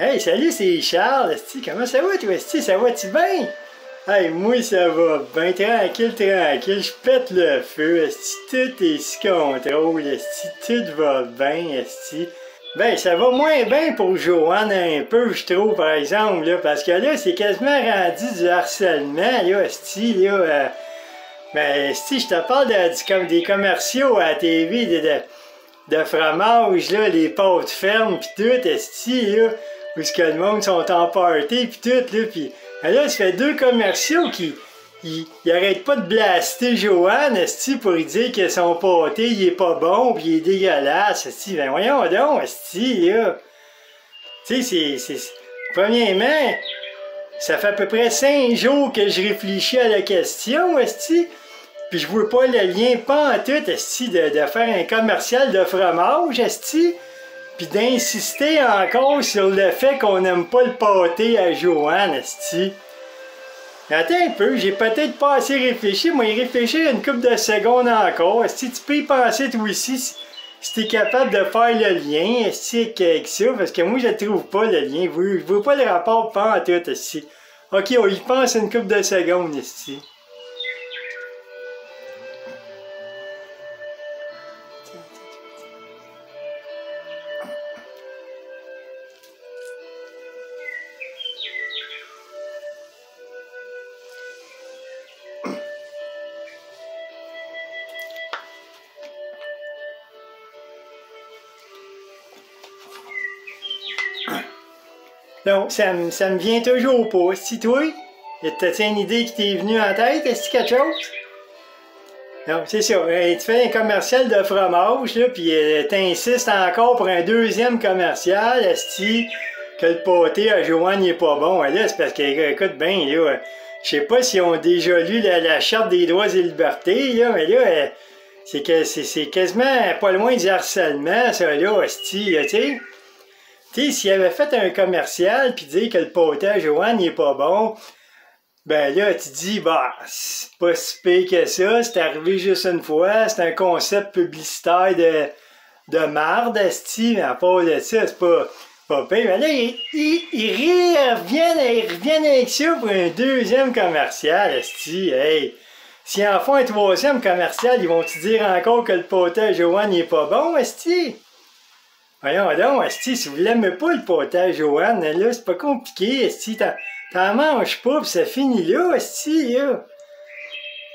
Hey, salut, c'est Charles, esti. Comment ça va, toi, esti? Ça va-tu bien? Hey, moi, ça va bien. Tranquille, tranquille. Je pète le feu, esti. Tout est sous contrôle, esti. Tout va bien, esti. Ben, ça va moins bien pour Joanne un peu, je trouve, par exemple, là, parce que là, c'est quasiment rendu du harcèlement, là, esti, là. Euh, ben, esti, je te parle de, comme des commerciaux à la TV, de, de, de fromage, là, les pâtes fermes, pis tout, esti, là où ce que le monde sont en party puis tout, là, puis là, ça fait deux commerciaux qui ils, arrêtent pas de blaster Joanne, esti, pour lui dire que son pâté, il est pas bon, puis il est dégueulasse, esti. Ben voyons donc, esti, là. Tu sais, c'est... Premièrement, ça fait à peu près cinq jours que je réfléchis à la question, esti. Puis je vois pas le lien pas en tout, esti, de, de faire un commercial de fromage, esti puis d'insister encore sur le fait qu'on n'aime pas le pâté à Joanne, esti. Attends un peu, j'ai peut-être pas assez réfléchi, moi y réfléchir une couple de secondes encore. Esti, tu peux y penser toi aussi si, tu es capable de faire le lien, esti, avec ça, parce que moi je trouve pas le lien, je vois pas le rapport pas en tout, esti. Ok, on y pense une couple de secondes, esti. Donc, ça, me vient toujours pas. Si toi, t'as une idée qui t'est venue en tête? Est-ce quelque chose? Non, c'est ça. Euh, tu fais un commercial de fromage, là, puis euh, t'insistes encore pour un deuxième commercial, est que le pâté à Joanne n'est pas bon? Là, c'est parce que, écoute bien, là, je sais pas s'ils ont déjà lu la, Charte des droits et libertés, là, mais là, euh, c'est quasiment pas loin du harcèlement, ça, là, esti, tu sais? Sais, s'il avait fait un commercial puis dire que le potage Joanne n'est pas bon, ben là, tu dis, bah, c'est pas si pire que ça, c'est arrivé juste une fois, c'est un concept publicitaire de, de marde, esti, mais à part de ça, c'est pas, pas pire. Mais là, ils il, reviennent, avec ça pour un deuxième commercial, esti, hey. S'ils en font un troisième commercial, ils vont te dire encore que le potage Joanne n'est pas bon, esti? Voyons donc, si vous l'aimez pas le potage Joanne, là, c'est pas compliqué, Esti, t'en manges pas pis ça finit là, Esti, là.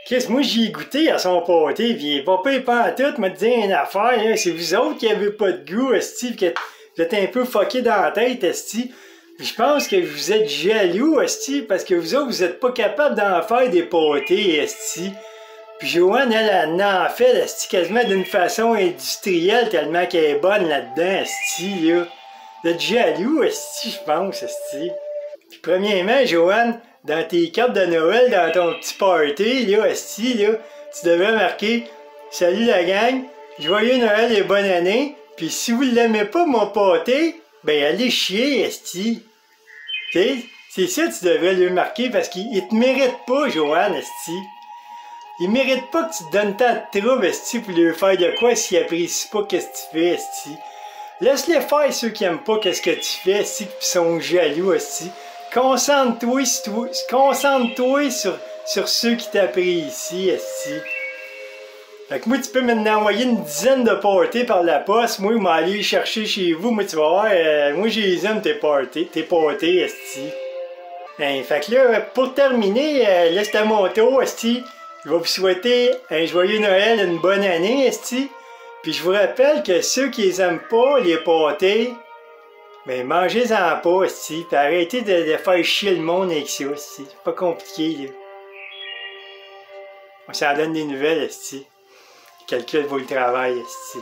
Qu'est-ce moi j'y ai goûté à son pâté, pis il pas pas en tout, m'a dit une affaire, là. C'est vous autres qui avez pas de goût, Esti, que vous êtes un peu fucké dans la tête, Esti. Je pense que vous êtes jaloux, Esti, parce que vous autres, vous êtes pas capable d'en faire des pâtés, Esti. Puis Joanne, elle, elle, en fait, esti, quasiment d'une façon industrielle, tellement qu'elle est bonne là-dedans, esti, là. Êtes jaloux, esti, je pense, esti. Puis premièrement, Joanne, dans tes cartes de Noël, dans ton petit party, là, esti, là, tu devrais marquer « Salut la gang, joyeux Noël et bonne année, puis si vous l'aimez pas, mon pâté, ben allez chier, esti. » Tu sais, c'est ça que tu devrais lui marquer, parce qu'il te mérite pas, Joanne, esti. Il mérite pas que tu te donnes tant de troubles, esti, pour lui faire de quoi s'il apprécie pas qu'est-ce que tu fais, esti. Laisse-les faire ceux qui aiment pas qu'est-ce que tu fais, esti, qui sont jaloux, esti. Concentre-toi concentre sur, sur ceux qui t'apprécient, esti. Fait que moi, tu peux maintenant envoyer une dizaine de parties par la poste. Moi, je vais aller chercher chez vous. Moi, tu vas voir, euh, moi, j'ai les aime tes parties, tes parties, esti. Ben, fait que là, pour terminer, euh, laisse ta moto, esti. Je vais vous souhaiter un joyeux Noël, une bonne année, Esti. Puis je vous rappelle que ceux qui les aiment pas, les pâtés, ben mangez-en pas, Esti. Puis arrêtez de, faire chier le monde avec ça, Esti. C'est pas compliqué, là. On s'en donne des nouvelles, Esti. Calcule vos travail, Esti.